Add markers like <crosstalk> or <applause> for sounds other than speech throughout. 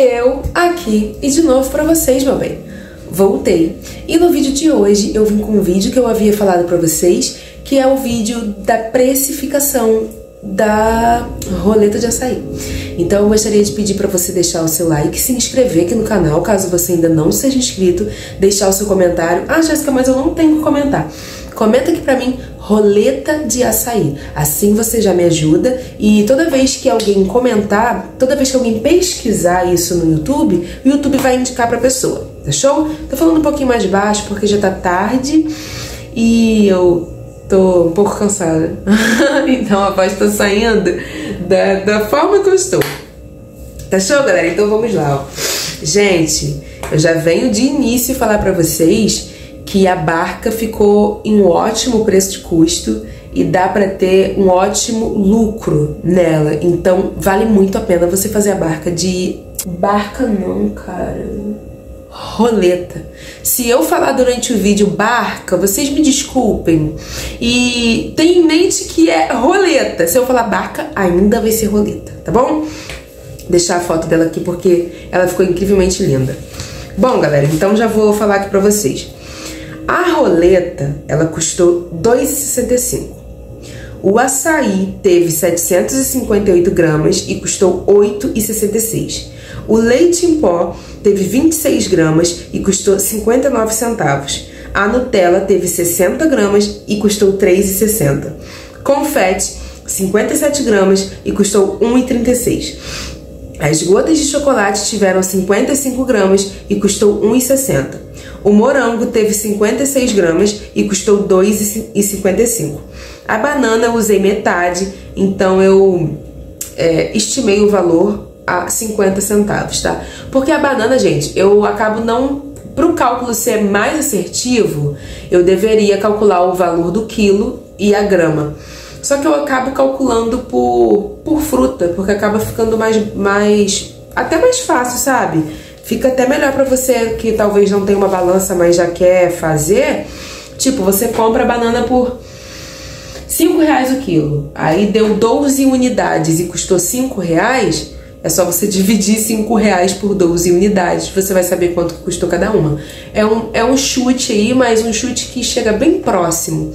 eu aqui e de novo para vocês, meu bem. Voltei. E no vídeo de hoje eu vim com um vídeo que eu havia falado para vocês, que é o vídeo da precificação da roleta de açaí. Então eu gostaria de pedir para você deixar o seu like, se inscrever aqui no canal, caso você ainda não seja inscrito, deixar o seu comentário. Ah, Jéssica, mas eu não tenho que comentar. Comenta aqui para mim roleta de açaí. Assim você já me ajuda e toda vez que alguém comentar, toda vez que alguém pesquisar isso no YouTube, o YouTube vai indicar pra pessoa, tá show? Tô falando um pouquinho mais baixo porque já tá tarde e eu tô um pouco cansada. <laughs> então a voz tá saindo da, da forma que eu estou. Tá show, galera? Então vamos lá, ó. Gente, eu já venho de início falar para vocês que a barca ficou em um ótimo preço de custo e dá para ter um ótimo lucro nela. Então vale muito a pena você fazer a barca de barca não, cara. Roleta. Se eu falar durante o vídeo barca, vocês me desculpem. E tenha em mente que é roleta. Se eu falar barca, ainda vai ser roleta, tá bom? Deixar a foto dela aqui porque ela ficou incrivelmente linda. Bom, galera, então já vou falar aqui pra vocês. A roleta, ela custou 2,65. O açaí teve 758 gramas e custou 8,66. O leite em pó teve 26 gramas e custou 59 centavos. A Nutella teve 60 gramas e custou 3,60. Confete, 57 gramas e custou 1,36. As gotas de chocolate tiveram 55 gramas e custou 1,60. O morango teve 56 gramas e custou 2,55. A banana eu usei metade, então eu é, estimei o valor a 50 centavos, tá? Porque a banana, gente, eu acabo não. Para o cálculo ser mais assertivo, eu deveria calcular o valor do quilo e a grama. Só que eu acabo calculando por, por fruta, porque acaba ficando mais, mais. até mais fácil, sabe? Fica até melhor para você que talvez não tenha uma balança, mas já quer fazer. Tipo, você compra banana por 5 reais o quilo. Aí deu 12 unidades e custou 5 reais. É só você <laughs> dividir 5 reais por 12 unidades. Você vai saber quanto custou cada uma. É um, é um chute aí, mas um chute que chega bem próximo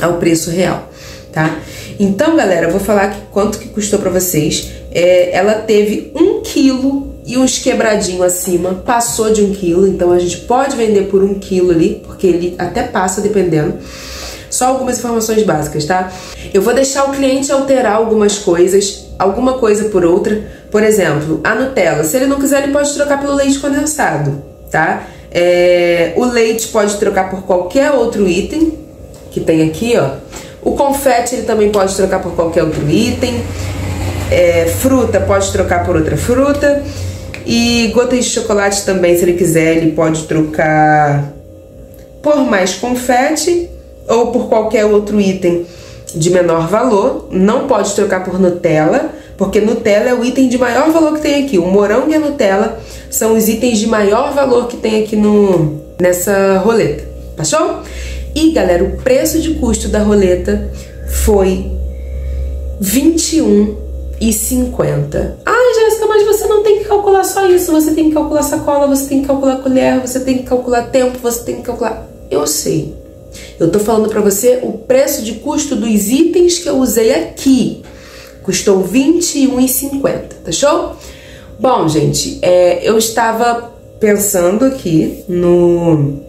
ao preço real, tá? Então, galera, eu vou falar aqui quanto que custou para vocês. É, ela teve 1 quilo e uns quebradinhos acima, passou de um quilo, então a gente pode vender por um quilo ali, porque ele até passa dependendo. Só algumas informações básicas, tá? Eu vou deixar o cliente alterar algumas coisas, alguma coisa por outra. Por exemplo, a Nutella, se ele não quiser, ele pode trocar pelo leite condensado, tá? É, o leite pode trocar por qualquer outro item que tem aqui, ó. O confete ele também pode trocar por qualquer outro item. É, fruta pode trocar por outra fruta. E gotas de chocolate também, se ele quiser, ele pode trocar por mais confete ou por qualquer outro item de menor valor. Não pode trocar por Nutella, porque Nutella é o item de maior valor que tem aqui. O morango e a Nutella são os itens de maior valor que tem aqui no nessa roleta. Passou? E galera, o preço de custo da roleta foi 21,50. Ai, Jéssica, mas você não tem que calcular só isso, você tem que calcular sacola, você tem que calcular colher, você tem que calcular tempo, você tem que calcular. Eu sei. Eu tô falando para você o preço de custo dos itens que eu usei aqui. Custou R$21,50, tá show? Bom, gente, é, eu estava pensando aqui no,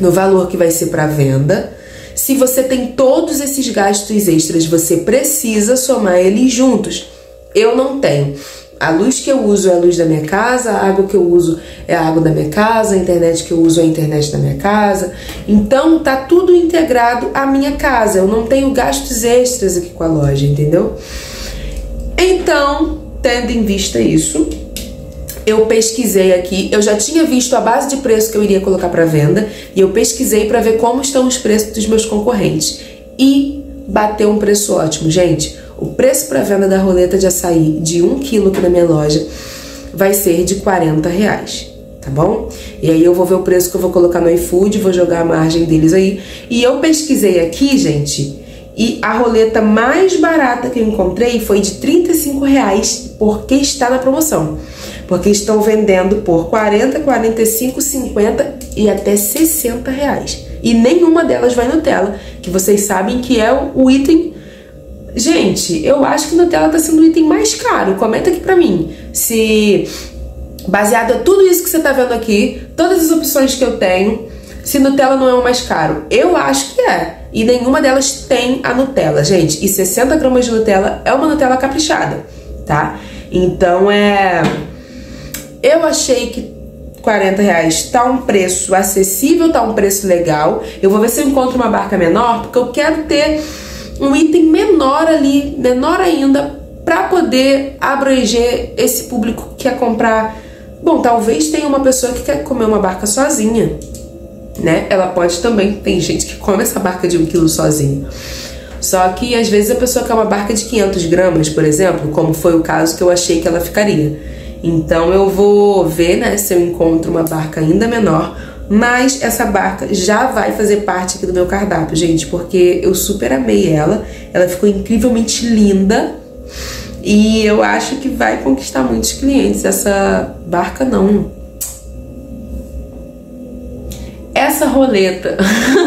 no valor que vai ser para venda. Se você tem todos esses gastos extras, você precisa somar eles juntos. Eu não tenho. A luz que eu uso é a luz da minha casa, a água que eu uso é a água da minha casa, a internet que eu uso é a internet da minha casa. Então tá tudo integrado à minha casa. Eu não tenho gastos extras aqui com a loja, entendeu? Então, tendo em vista isso, eu pesquisei aqui, eu já tinha visto a base de preço que eu iria colocar para venda e eu pesquisei para ver como estão os preços dos meus concorrentes e bateu um preço ótimo, gente. O preço para venda da roleta de açaí de 1 kg aqui na minha loja vai ser de 40 reais, tá bom? E aí eu vou ver o preço que eu vou colocar no iFood, vou jogar a margem deles aí. E eu pesquisei aqui, gente, e a roleta mais barata que eu encontrei foi de 35 reais porque está na promoção. porque estão vendendo por 40, 45, 50 e até 60 reais. E nenhuma delas vai Nutella, que vocês sabem que é o item. Gente, eu acho que Nutella tá sendo o item mais caro. Comenta aqui pra mim se, baseado em tudo isso que você tá vendo aqui, todas as opções que eu tenho, se Nutella não é o mais caro. Eu acho que é. E nenhuma delas tem a Nutella, gente. E 60 gramas de Nutella é uma Nutella caprichada, tá? Então é. Eu achei que 40 reais tá um preço acessível, tá um preço legal. Eu vou ver se eu encontro uma barca menor, porque eu quero ter um item menor ali, menor ainda, para poder abranger esse público que quer comprar. Bom, talvez tenha uma pessoa que quer comer uma barca sozinha né? Ela pode também, tem gente que come essa barca de um quilo sozinho. Só que às vezes a pessoa quer uma barca de 500 gramas, por exemplo, como foi o caso que eu achei que ela ficaria. Então eu vou ver, né, se eu encontro uma barca ainda menor, mas essa barca já vai fazer parte aqui do meu cardápio, gente, porque eu super amei ela, ela ficou incrivelmente linda e eu acho que vai conquistar muitos clientes. Essa barca não, essa roleta,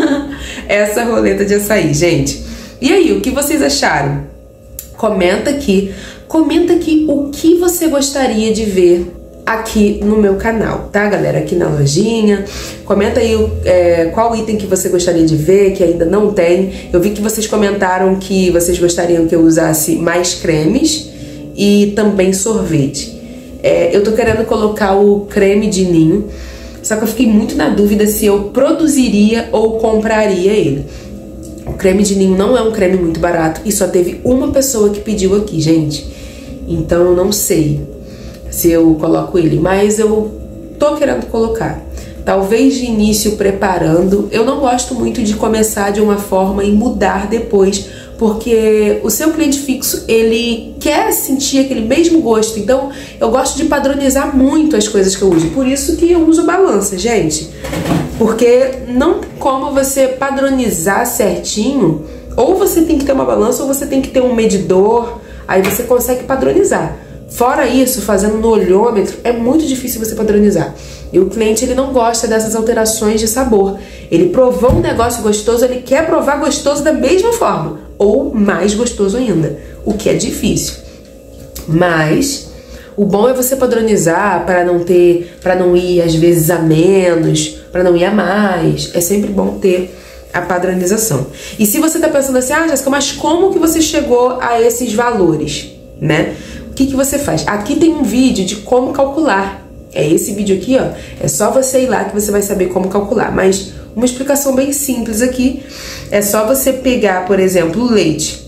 <laughs> essa roleta de açaí, gente. E aí, o que vocês acharam? Comenta aqui, comenta aqui o que você gostaria de ver aqui no meu canal, tá, galera? Aqui na lojinha. Comenta aí é, qual item que você gostaria de ver, que ainda não tem. Eu vi que vocês comentaram que vocês gostariam que eu usasse mais cremes e também sorvete. É, eu tô querendo colocar o creme de ninho só que eu fiquei muito na dúvida se eu produziria ou compraria ele. O creme de ninho não é um creme muito barato e só teve uma pessoa que pediu aqui, gente. Então eu não sei se eu coloco ele, mas eu tô querendo colocar. Talvez de início preparando. Eu não gosto muito de começar de uma forma e mudar depois, porque o seu cliente fixo ele quer sentir aquele mesmo gosto. Então eu gosto de padronizar muito as coisas que eu uso. Por isso que eu uso balança, gente. Porque não como você padronizar certinho. Ou você tem que ter uma balança ou você tem que ter um medidor. Aí você consegue padronizar. Fora isso, fazendo no olhômetro, é muito difícil você padronizar. E o cliente ele não gosta dessas alterações de sabor. Ele provou um negócio gostoso, ele quer provar gostoso da mesma forma ou mais gostoso ainda, o que é difícil. Mas o bom é você padronizar para não ter, para não ir às vezes a menos, para não ir a mais. É sempre bom ter a padronização. E se você está pensando assim, ah, Jéssica, mas como que você chegou a esses valores, né? Que, que você faz? Aqui tem um vídeo de como calcular. É esse vídeo aqui, ó. É só você ir lá que você vai saber como calcular. Mas uma explicação bem simples aqui. É só você pegar, por exemplo, o leite.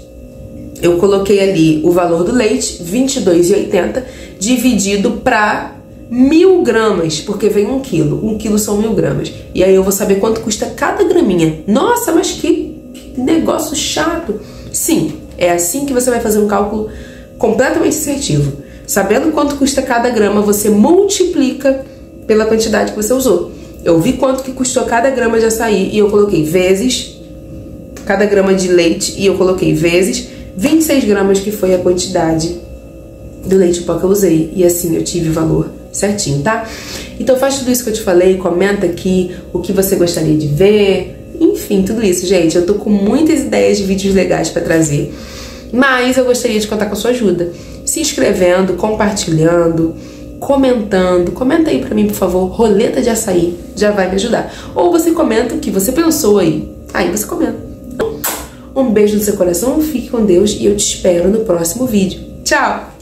Eu coloquei ali o valor do leite, R$ 22,80, dividido para mil gramas, porque vem um quilo. Um quilo são mil gramas. E aí eu vou saber quanto custa cada graminha. Nossa, mas que negócio chato. Sim, é assim que você vai fazer um cálculo completamente assertivo. Sabendo quanto custa cada grama, você multiplica pela quantidade que você usou. Eu vi quanto que custou cada grama de açaí e eu coloquei vezes cada grama de leite e eu coloquei vezes 26 gramas que foi a quantidade do leite pó que eu usei. E assim eu tive o valor certinho, tá? Então faz tudo isso que eu te falei, comenta aqui o que você gostaria de ver, enfim, tudo isso, gente. Eu tô com muitas ideias de vídeos legais para trazer, mas eu gostaria de contar com a sua ajuda, se inscrevendo, compartilhando, comentando. Comenta aí para mim, por favor, roleta de açaí, já vai me ajudar. Ou você comenta o que você pensou aí. Aí você comenta. Um beijo no seu coração, fique com Deus e eu te espero no próximo vídeo. Tchau!